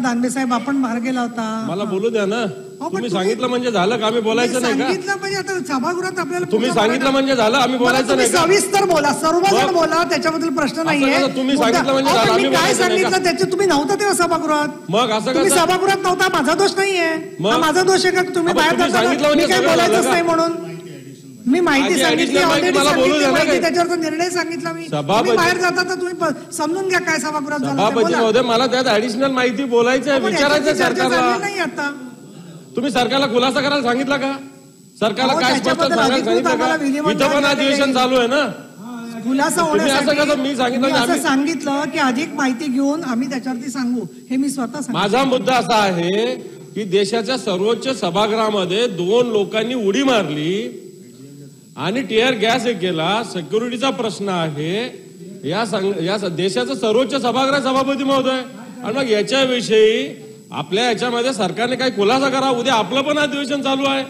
दानवे साहेब आपण बाहेर गेला होता. मला बोलू द्या ना. तुम्ही सांगितलं म्हणजे झालं का? आम्ही बोलायचं नाही का? सांगितलं म्हणजे आता सभागृहात आपल्याला तुम्ही सांगितलं म्हणजे झालं आम्ही बोलायचं तुम्ही नाही का? सविस्तर बोला सर्वजण? बोला त्याच्याबद्दल प्रश्न नाहीये. कसं? तुम्ही मुद्दा- सांगितलं म्हणजे अहो, पण झालं, मी आम्ही काय बोलायचं नाही? सांगितलं त्याचे? तुम्ही नव्हता तेव्हा सभागृहात. मग असं तुम्ही कसं? सभागृहात नव्हता माझा दोष नाहीये. मग? हा माझा दोष आहे का? तुम्ही बाहेर तुम्ही सांगितलं मी म्हणजे काय सगळं बोलायचंच झालं का? नाही म्हणून. मी माहिती सांगितली ऑलरेडी माहिती काही. त्याच्यावरचा निर्णय सांगितला मी. बाहेर जाता तर तुम्ही समजून घ्या काय सभागृहात सभापती. महोदय मला त्यात ऍडिशनल माहिती बोलायचं आहे विचारायचं सरकारला. नाही आता तुम्ही सरकारला खुलासा करायला सांगितलं का? सरकारला काय स्पष्ट सांगायला सांगितलं का? इथं पण अधिवेशन. चालू आहे ना? खुलासा होण्यासाठी सांगितलं की अधिक माहिती घेऊन आम्ही त्याच्यावरती सांगू. हे मी स्वतः माझा मुद्दा असा आहे की देशाच्या सर्वोच्च सभागृहामध्ये दोन लोकांनी उडी मारली. आणि टीआर गॅस हे केला सिक्युरिटीचा प्रश्न आहे. या संघ- या देशाचं सर्वोच्च सभागृह सभापती महोदय. आणि मग याच्याविषयी आपल्या याच्यामध्ये सरकारने काही खुलासा करा उद्या आपलं पण अधिवेशन चालू आहे.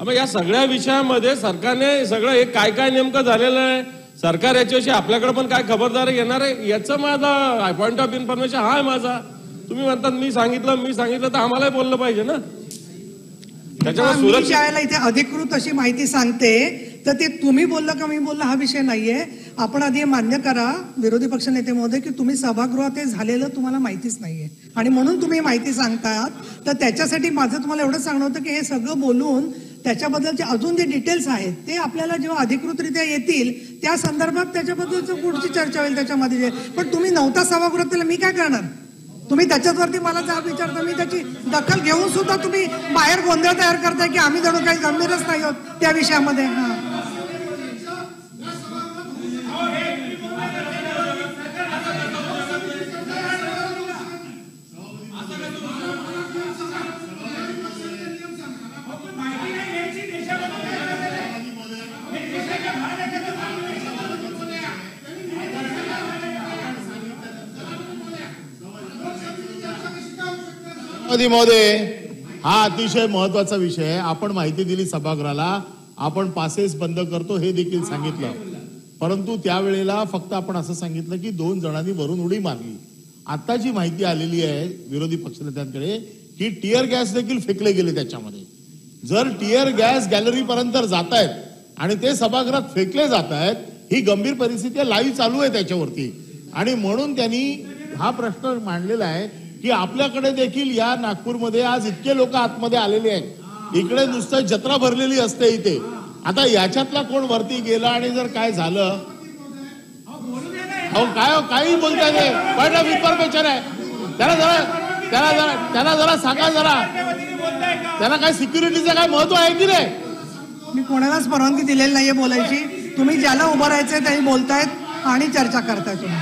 मग या सगळ्या विषयामध्ये सरकारने सगळं हे काय काय नेमकं झालेलं आहे? सरकार याच्याविषयी आपल्याकडे पण काय खबरदारी घेणार आहे? याचं माझा पॉईंट ऑफ इन्फॉर्मेशन हा आहे माझा. तुम्ही म्हणतात मी सांगितलं मी सांगितलं तर आम्हालाही बोललं पाहिजे ना. मी ज्यावेळेला इथे अधिकृत अशी माहिती सांगते तर ते तुम्ही बोललं का मी बोललं हा विषय नाहीये. आपण आधी हे मान्य करा विरोधी पक्ष नेते महोदय की तुम्ही सभागृहात हे झालेलं तुम्हाला माहितीच नाहीये. आणि म्हणून तुम्ही माहिती सांगतात. तर त्याच्यासाठी माझं तुम्हाला एवढं सांगणं होतं की हे सगळं बोलून त्याच्याबद्दलचे अजून जे डिटेल्स आहेत ते आपल्याला जेव्हा अधिकृतरित्या येतील त्या संदर्भात त्याच्याबद्दलच पुढची चर्चा होईल त्याच्यामध्ये. पण तुम्ही नव्हता सभागृहात त्याला मी काय करणार? तुम्ही त्याच्यावरती मला जाब विचारता मी त्याची दखल घेऊन सुद्धा तुम्ही बाहेर गोंधळ तयार करताय की आम्ही जणू काही गंभीरच नाही आहोत त्या विषयामध्ये हा. महोदय हा अतिशय महत्त्वाचा विषय आहे. आपण माहिती दिली सभागृहाला. आपण पासेस बंद करतो हे देखील सांगितलं. परंतु त्यावेळेला फक्त आपण असं सांगितलं की दोन जणांनी वरून उडी मारली. आता जी माहिती आलेली आहे विरोधी पक्षनेत्यांकडे की टिअर गॅस देखील फेकले गेले त्याच्यामध्ये. जर टिअर गॅस गॅलरी पर्यंत जात आहेत आणि ते सभागृहात फेकले जात आहेत ही गंभीर परिस्थिती लाईव्ह चालू आहे त्याच्यावरती. आणि म्हणून त्यांनी हा प्रश्न मांडलेला आहे. की आपल्याकडे देखील या नागपूरमध्ये आज इतके लोक आतमध्ये आलेले आहेत. इकडे नुसतं जत्रा भरलेली असते इथे. आता याच्यातला कोण वरती गेला आणि जर काय झालं? अहो काय हो, काही बोलताय ते. पण इन्फॉर्मेशन आहे. त्याला जरा त्याला जरा त्याला जरा सांगा जरा. त्याला काय सिक्युरिटीचं काय महत्त्व आहे की नाही? मी कोणालाच परवानगी दिलेली नाहीये बोलायची. तुम्ही ज्याला उभं राहायचंय त्याही बोलतायत आणि चर्चा करताय तुम्ही.